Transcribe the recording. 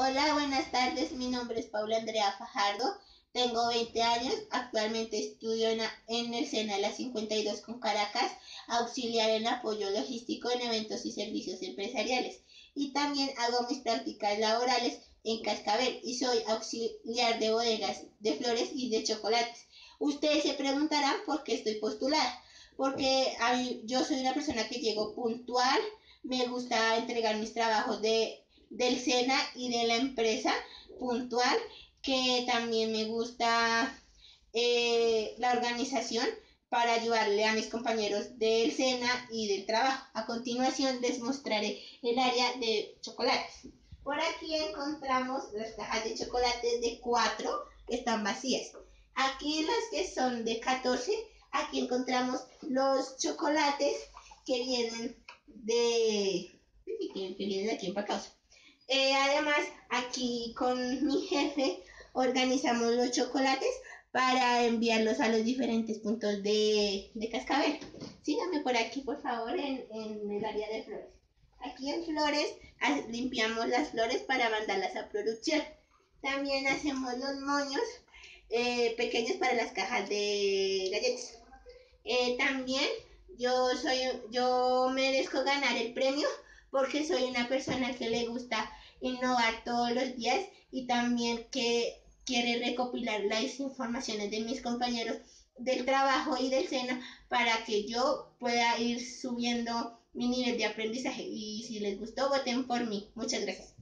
Hola, buenas tardes. Mi nombre es Paula Andrea Fajardo. Tengo 20 años. Actualmente estudio en, en el SENA de la 52 con Caracas, auxiliar en apoyo logístico en eventos y servicios empresariales. Y también hago mis prácticas laborales en Cascabel y soy auxiliar de bodegas de flores y de chocolates. Ustedes se preguntarán por qué estoy postulada. Porque yo soy una persona que llego puntual, me gusta entregar mis trabajos de del SENA y de la empresa puntual, que también me gusta eh, la organización para ayudarle a mis compañeros del SENA y del trabajo. A continuación les mostraré el área de chocolates. Por aquí encontramos las cajas de chocolates de 4 que están vacías. Aquí las que son de 14, aquí encontramos los chocolates que vienen de... que vienen de aquí en Pacausa. Eh, además, aquí con mi jefe organizamos los chocolates para enviarlos a los diferentes puntos de, Cascabel. Síganme por aquí, por favor, en, el área de flores. Aquí en flores limpiamos las flores para mandarlas a producción. También hacemos los moños eh, pequeños para las cajas de galletas. Eh, también yo soy, yo merezco ganar el premio porque soy una persona que le gusta innovar todos los días y también que quiere recopilar las informaciones de mis compañeros del trabajo y del SENA para que yo pueda ir subiendo mi nivel de aprendizaje. Y si les gustó, voten por mí. Muchas gracias.